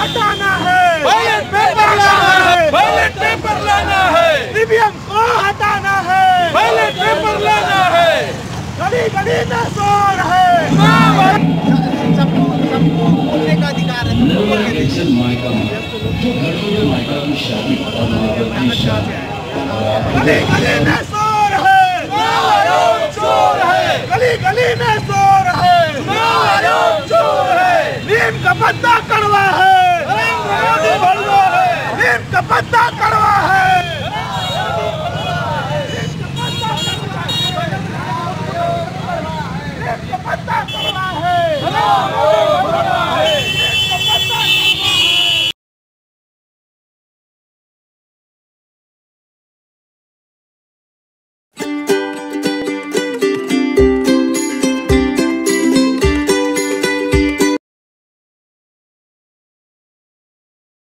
हटाना है। Ballot paper लाना है। बैलेट पेपर लाना है। ईवीएम को हटाना है। बैलेट पेपर लाना है। गली में शोर है। सबको सबको बोलने का अधिकार है। के घर में मायका की शादी और मायका की का पत्ता कड़वा है। नीम का पत्ता कड़वा